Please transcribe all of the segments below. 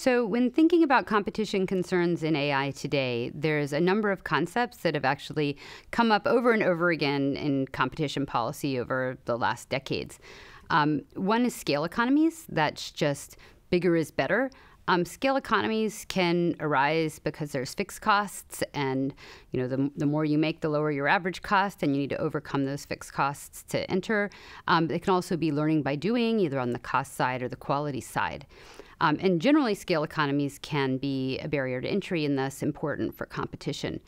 So, when thinking about competition concerns in AI today, there's a number of concepts that have actually come up over and over again in competition policy over the last decades. Um, one is scale economies. That's just bigger is better. Um, scale economies can arise because there's fixed costs, and you know the, the more you make, the lower your average cost, and you need to overcome those fixed costs to enter. Um, it can also be learning by doing, either on the cost side or the quality side. Um, and generally, scale economies can be a barrier to entry and thus important for competition.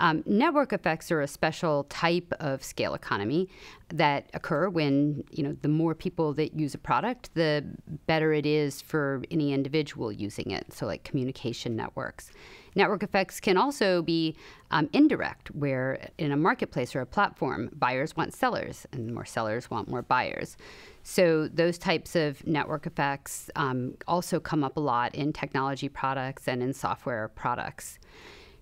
Um, network effects are a special type of scale economy that occur when you know the more people that use a product, the better it is for any individual using it. So, like communication networks. Network effects can also be um, indirect, where in a marketplace or a platform, buyers want sellers, and more sellers want more buyers. So those types of network effects um, also come up a lot in technology products and in software products.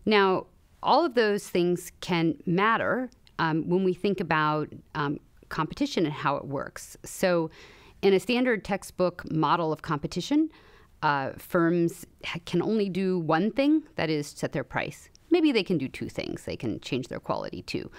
Now, all of those things can matter um, when we think about um, competition and how it works. So, in a standard textbook model of competition, uh, firms can only do one thing that is set their price. Maybe they can do two things, they can change their quality too.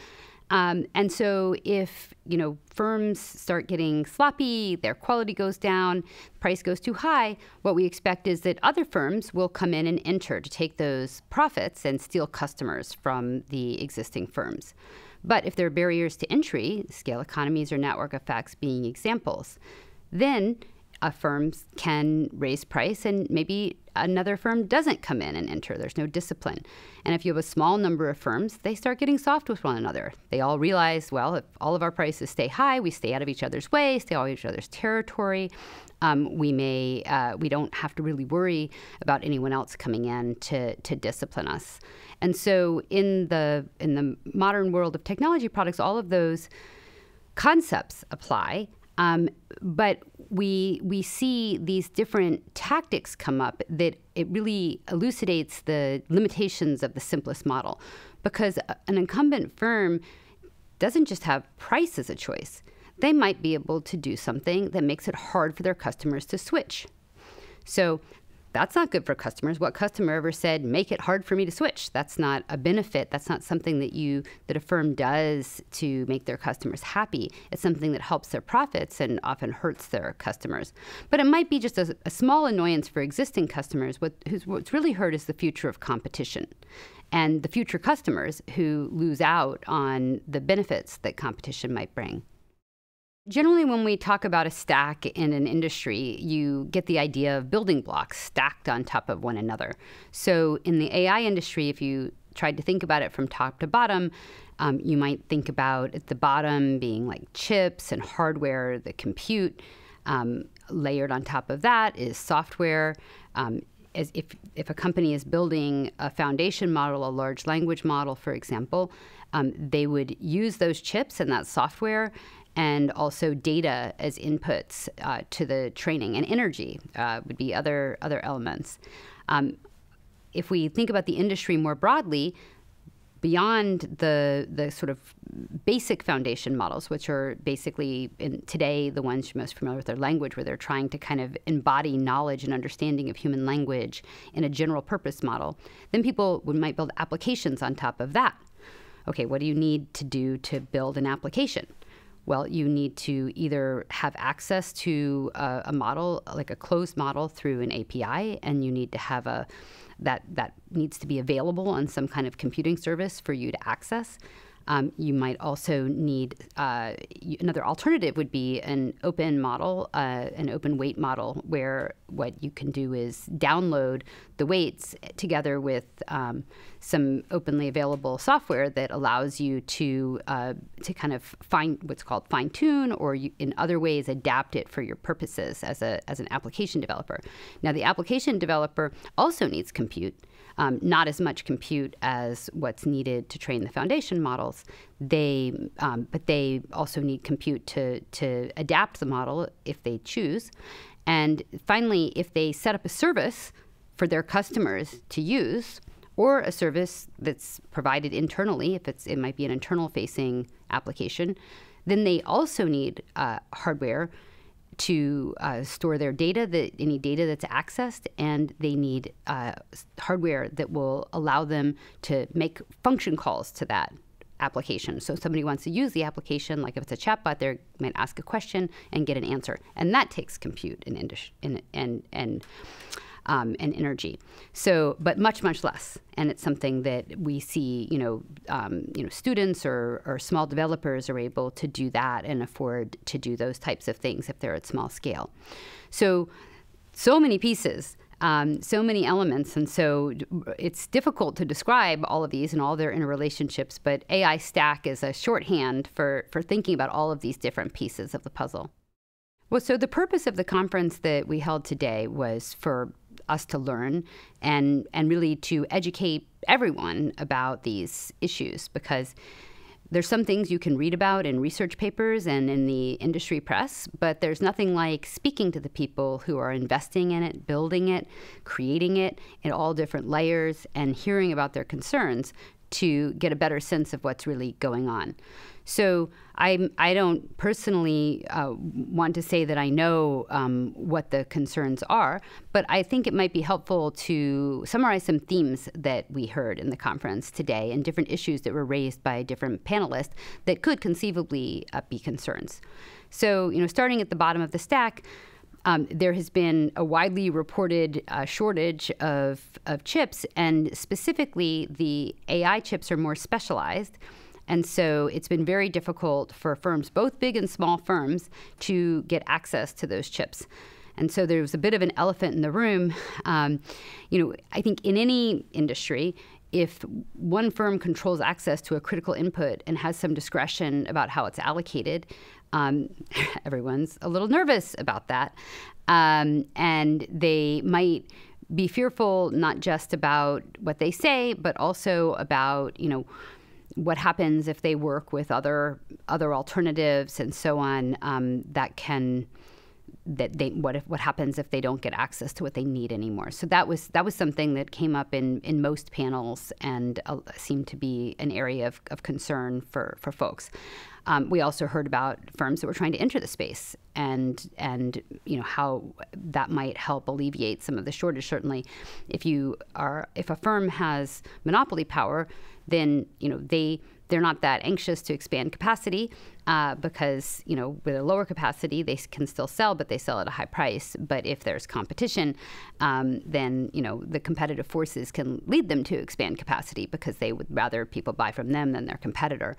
Um, and so if you know firms start getting sloppy, their quality goes down, price goes too high, what we expect is that other firms will come in and enter to take those profits and steal customers from the existing firms. But if there are barriers to entry, scale economies or network effects being examples, then a firm can raise price and maybe another firm doesn't come in and enter. There's no discipline. And if you have a small number of firms, they start getting soft with one another. They all realize, well, if all of our prices stay high, we stay out of each other's way, stay out of each other's territory. Um, we may uh, we don't have to really worry about anyone else coming in to to discipline us. And so in the in the modern world of technology products, all of those concepts apply. Um, but we we see these different tactics come up that it really elucidates the limitations of the simplest model, because an incumbent firm doesn't just have price as a choice. They might be able to do something that makes it hard for their customers to switch. So that's not good for customers. What customer ever said, make it hard for me to switch? That's not a benefit. That's not something that you that a firm does to make their customers happy. It's something that helps their profits and often hurts their customers. But it might be just a, a small annoyance for existing customers. What, what's really hurt is the future of competition and the future customers who lose out on the benefits that competition might bring. Generally, when we talk about a stack in an industry, you get the idea of building blocks stacked on top of one another. So, in the AI industry, if you tried to think about it from top to bottom, um, you might think about at the bottom being like chips and hardware, the compute. Um, layered on top of that is software. Um, as if, if a company is building a foundation model, a large language model, for example, um, they would use those chips and that software and also data as inputs uh, to the training, and energy uh, would be other other elements. Um, if we think about the industry more broadly, beyond the the sort of basic foundation models, which are basically in today the ones you're most familiar with their language, where they're trying to kind of embody knowledge and understanding of human language in a general purpose model, then people would, might build applications on top of that. Okay, what do you need to do to build an application? Well, you need to either have access to a, a, model, like a closed model through an API, and you need to have a that that needs to be available on some kind of computing service for you to access. Um, you might also need uh, another alternative would be an open model, uh, an open weight model, where what you can do is download the weights together with um, some openly available software that allows you to uh, to kind of find what's called fine tune, or you, in other ways adapt it for your purposes as a as an application developer. Now, the application developer also needs compute um, not as much compute as what's needed to train the foundation models. They, um, but they also need compute to to adapt the model if they choose. And finally, if they set up a service for their customers to use, or a service that's provided internally, if it's it might be an internal facing application, then they also need uh, hardware to uh, store their data, that any data that's accessed, and they need uh, hardware that will allow them to make function calls to that application. So somebody wants to use the application, like if it's a chatbot, they might ask a question and get an answer, and that takes compute and and and and, um, and energy. So, but much much less, and it's something that we see. You know, um, you know, students or, or small developers are able to do that and afford to do those types of things if they're at small scale. So, so many pieces um, so many elements. And so it's difficult to describe all of these and all their interrelationships, but AI Stack is a shorthand for, for thinking about all of these different pieces of the puzzle. Well, so the purpose of the conference that we held today was for us to learn and, and really to educate everyone about these issues because there's some things you can read about in research papers and in the industry press, but there's nothing like speaking to the people who are investing in it, building it, creating it in all different layers, and hearing about their concerns to get a better sense of what's really going on. So I I don't personally uh, want to say that I know um, what the concerns are, but I think it might be helpful to summarize some themes that we heard in the conference today and different issues that were raised by different panelists that could conceivably uh, be concerns. So you know, starting at the bottom of the stack. Um, there has been a widely reported uh, shortage of, of chips, and specifically, the AI chips are more specialized. And so it's been very difficult for firms, both big and small firms, to get access to those chips. And so there was a bit of an elephant in the room. Um, you know, I think in any industry, if one firm controls access to a critical input and has some discretion about how it's allocated, um, everyone's a little nervous about that. Um, and they might be fearful not just about what they say, but also about, you know, what happens if they work with other other alternatives and so on um, that can that they what if what happens if they don't get access to what they need anymore so that was that was something that came up in in most panels and uh, seemed to be an area of, of concern for for folks um, we also heard about firms that were trying to enter the space and and you know how that might help alleviate some of the shortage. Certainly if you are if a firm has monopoly power then you know they they're not that anxious to expand capacity uh, because you know with a lower capacity they can still sell, but they sell at a high price. But if there's competition, um, then you know the competitive forces can lead them to expand capacity because they would rather people buy from them than their competitor,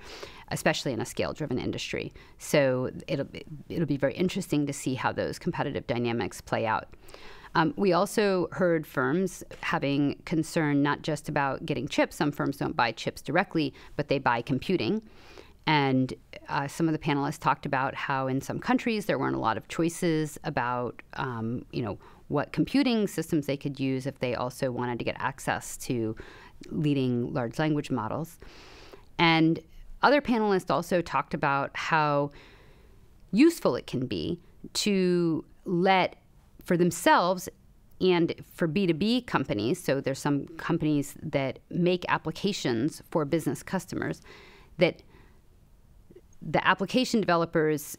especially in a scale-driven industry. So it'll it'll be very interesting to see how those competitive dynamics play out. Um, we also heard firms having concern not just about getting chips. Some firms don't buy chips directly, but they buy computing. And uh, some of the panelists talked about how in some countries there weren't a lot of choices about, um, you know, what computing systems they could use if they also wanted to get access to leading large language models. And other panelists also talked about how useful it can be to let for themselves and for B2B companies, so there's some companies that make applications for business customers, that the application developers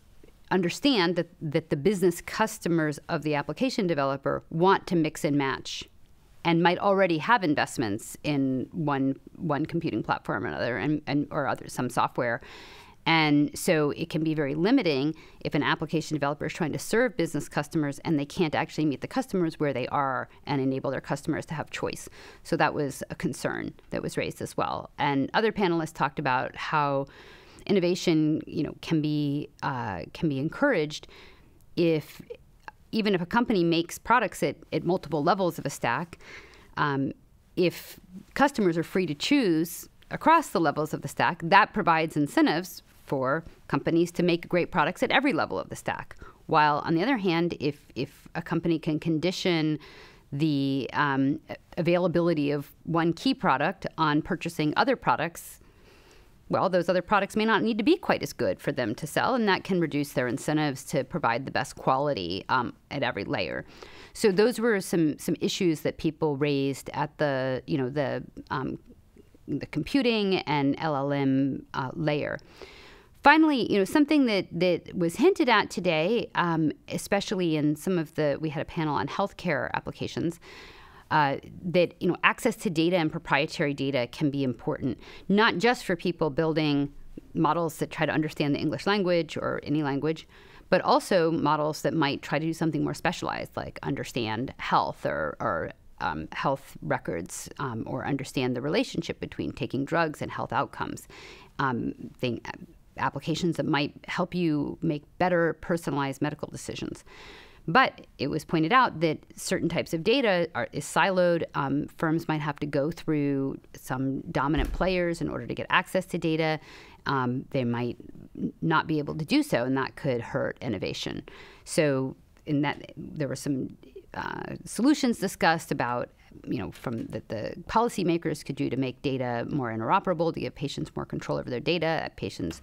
understand that, that the business customers of the application developer want to mix and match and might already have investments in one one computing platform or another and, and or other some software and so it can be very limiting if an application developer is trying to serve business customers and they can't actually meet the customers where they are and enable their customers to have choice. So that was a concern that was raised as well. And other panelists talked about how innovation, you know, can be uh, can be encouraged if even if a company makes products at, at multiple levels of a stack, um, if customers are free to choose across the levels of the stack, that provides incentives for companies to make great products at every level of the stack. While on the other hand, if if a company can condition the um, availability of one key product on purchasing other products, well, those other products may not need to be quite as good for them to sell, and that can reduce their incentives to provide the best quality um, at every layer. So those were some some issues that people raised at the you know the um, the computing and LLM uh, layer finally, you know, something that, that was hinted at today, um, especially in some of the, we had a panel on healthcare applications, uh, that you know access to data and proprietary data can be important, not just for people building models that try to understand the English language or any language, but also models that might try to do something more specialized, like understand health or, or um, health records um, or understand the relationship between taking drugs and health outcomes. Um, thing, applications that might help you make better personalized medical decisions. But it was pointed out that certain types of data are, is siloed. Um, firms might have to go through some dominant players in order to get access to data. Um, they might not be able to do so, and that could hurt innovation. So, in that, there were some uh, solutions discussed about you know, from that the policymakers could do to make data more interoperable, to give patients more control over their data. Patients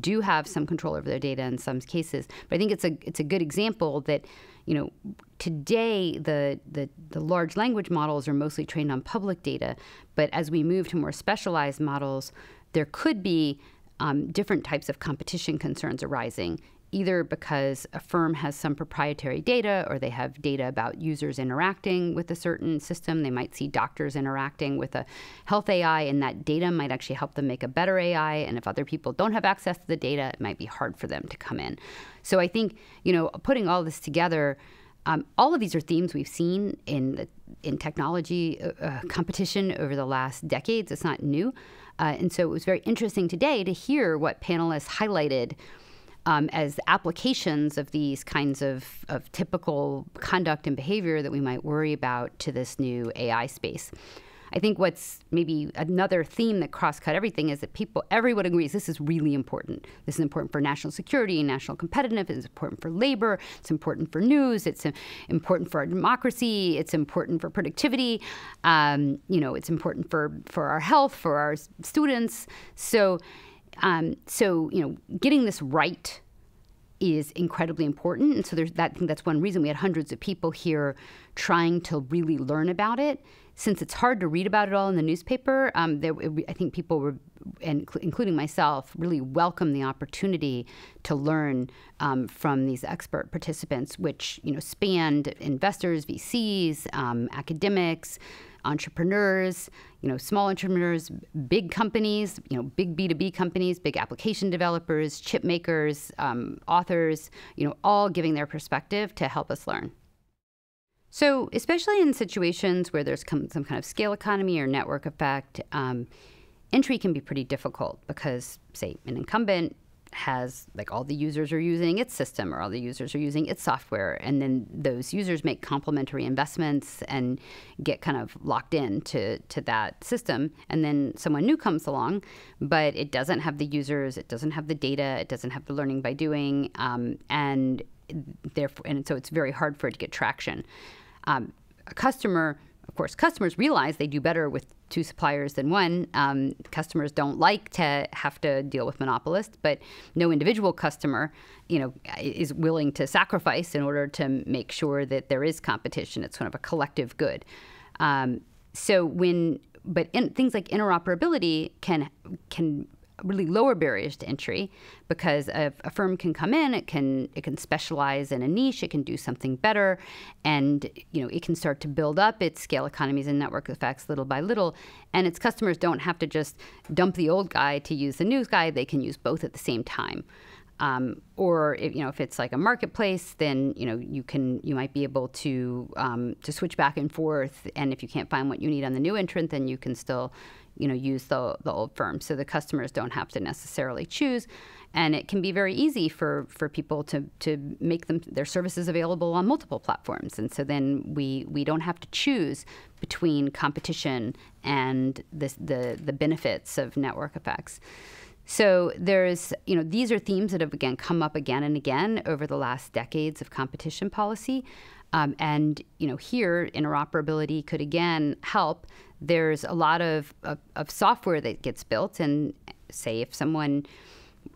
do have some control over their data in some cases. But I think it's a it's a good example that you know today the, the the large language models are mostly trained on public data, but as we move to more specialized models, there could be um, different types of competition concerns arising either because a firm has some proprietary data or they have data about users interacting with a certain system. They might see doctors interacting with a health AI, and that data might actually help them make a better AI. And if other people don't have access to the data, it might be hard for them to come in. So I think, you know, putting all this together, um, all of these are themes we've seen in the, in technology uh, uh competition over the last decades. It's not new. Uh, and so it was very interesting today to hear what panelists highlighted um, as applications of these kinds of, of typical conduct and behavior that we might worry about to this new AI space. I think what's maybe another theme that cross-cut everything is that people, everyone agrees this is really important. This is important for national security and national competitiveness. It's important for labor. It's important for news. It's important for our democracy. It's important for productivity. Um, you know, it's important for for our health, for our students. So um, so you know, getting this right is incredibly important, and so there's that. I think that's one reason we had hundreds of people here trying to really learn about it. Since it's hard to read about it all in the newspaper, um, there, I think people were, and including myself, really welcome the opportunity to learn um, from these expert participants, which you know spanned investors, VCs, um, academics entrepreneurs, you know, small entrepreneurs, big companies, you know, big B2B companies, big application developers, chip makers, um, authors, you know, all giving their perspective to help us learn. So, especially in situations where there's some kind of scale economy or network effect, um, entry can be pretty difficult because, say, an incumbent has like all the users are using its system or all the users are using its software and then those users make complementary investments and get kind of locked in to, to that system and then someone new comes along but it doesn't have the users it doesn't have the data it doesn't have the learning by doing um, and therefore and so it's very hard for it to get traction. Um, a customer of course, customers realize they do better with two suppliers than one. Um, customers don't like to have to deal with monopolists, but no individual customer, you know, is willing to sacrifice in order to make sure that there is competition. It's sort of a collective good. Um, so when, but in, things like interoperability can can really lower barriers to entry because a, a, firm can come in, it can it can specialize in a niche, it can do something better, and you know it can start to build up its scale economies and network effects little by little, and its customers don't have to just dump the old guy to use the new guy; they can use both at the same time. Um, or if, you know if it's like a marketplace, then you know you can you might be able to um, to switch back and forth, and if you can't find what you need on the new entrant, then you can still you know, use the, the old firm. So the customers don't have to necessarily choose. And it can be very easy for, for people to, to make them their services available on multiple platforms. And so then we, we don't have to choose between competition and the, the, the benefits of network effects. So there's, you know, these are themes that have again come up again and again over the last decades of competition policy. Um, and, you know, here interoperability could again help there's a lot of, of, of, software that gets built. And say if someone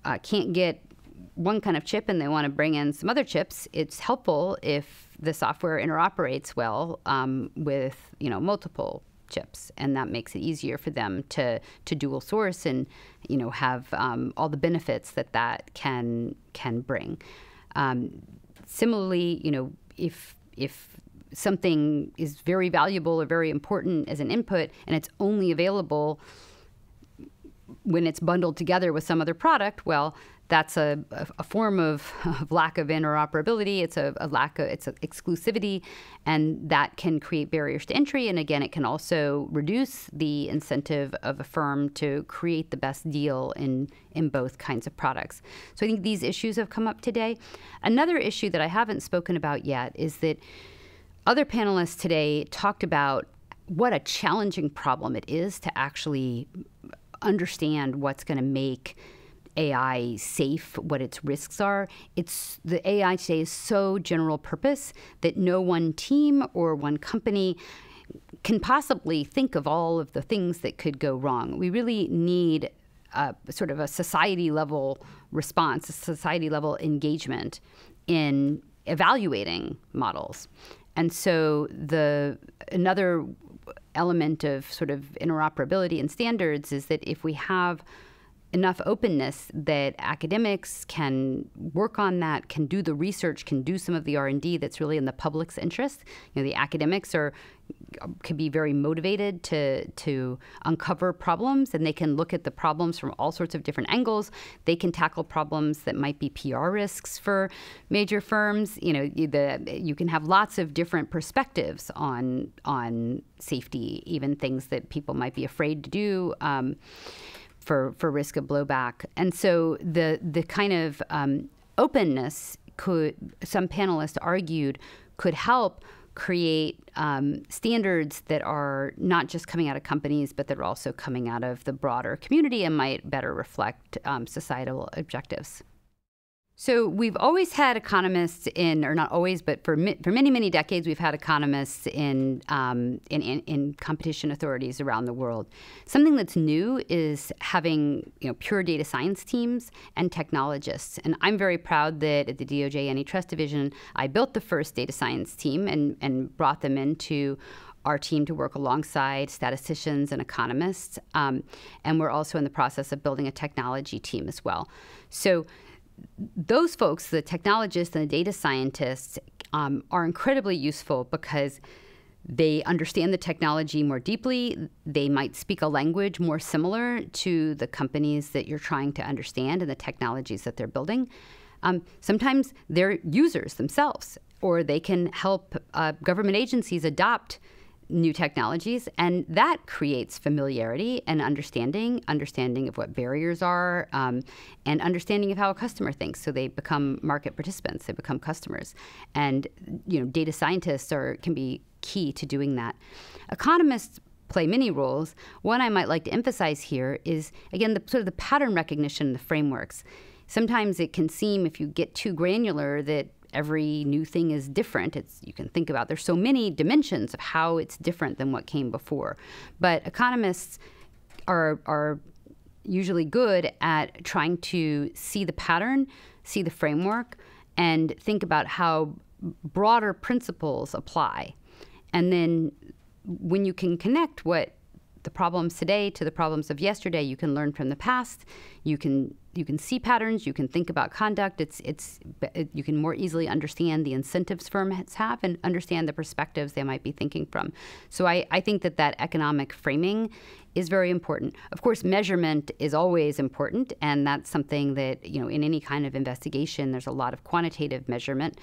uh, can't get one kind of chip and they want to bring in some other chips, it's helpful if the software interoperates well um, with you know multiple chips, and that makes it easier for them to to dual source and you know have um, all the benefits that that can can bring. Um, similarly, you know if if something is very valuable or very important as an input and it's only available when it's bundled together with some other product, well, that's a, a, form of, of, lack of interoperability. It's a, a lack of it's exclusivity, and that can create barriers to entry. And again, it can also reduce the incentive of a firm to create the best deal in in both kinds of products. So I think these issues have come up today. Another issue that I haven't spoken about yet is that other panelists today talked about what a challenging problem it is to actually understand what's going to make AI safe, what its risks are. It's the AI today is so general purpose that no one team or one company can possibly think of all of the things that could go wrong. We really need a, sort of a society level response, a society level engagement in evaluating models. And so the another element of sort of interoperability and standards is that if we have enough openness that academics can work on that, can do the research, can do some of the R&D that's really in the public's interest. You know, the academics are can be very motivated to to uncover problems and they can look at the problems from all sorts of different angles. They can tackle problems that might be PR risks for major firms. You know, the you can have lots of different perspectives on on safety, even things that people might be afraid to do. Um, for, for risk of blowback. And so the, the kind of um, openness could, some panelists argued, could help create um, standards that are not just coming out of companies, but that are also coming out of the broader community and might better reflect um, societal objectives. So we've always had economists in, or not always, but for for many many decades, we've had economists in, um, in, in in competition authorities around the world. Something that's new is having you know pure data science teams and technologists. And I'm very proud that at the DOJ Antitrust Division, I built the first data science team and and brought them into our team to work alongside statisticians and economists. Um, and we're also in the process of building a technology team as well. So those folks, the technologists and the data scientists, um, are incredibly useful because they understand the technology more deeply. They might speak a language more similar to the companies that you're trying to understand and the technologies that they're building. Um, sometimes they're users themselves, or they can help uh, government agencies adopt new technologies and that creates familiarity and understanding understanding of what barriers are um, and understanding of how a customer thinks. So they become market participants they become customers. And you know data scientists are can be key to doing that. Economists play many roles. One i might like to emphasize here is again the sort of the pattern recognition the frameworks. Sometimes it can seem if you get too granular that every new thing is different. It's you can think about there's so many dimensions of how it's different than what came before. But economists are are usually good at trying to see the pattern, see the framework, and think about how broader principles apply. And then when you can connect what the problems today to the problems of yesterday. You can learn from the past. You can you can see patterns. You can think about conduct. It's it's it, you can more easily understand the incentives firms have and understand the perspectives they might be thinking from. So I, I think that that economic framing is very important. Of course, measurement is always important, and that's something that you know in any kind of investigation, there's a lot of quantitative measurement.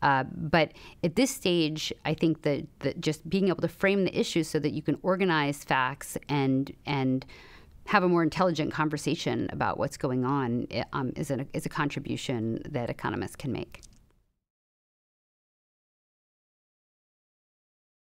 Uh, but at this stage, I think that, that just being able to frame the issues so that you can organize facts and and have a more intelligent conversation about what's going on um, is, a, is a contribution that economists can make.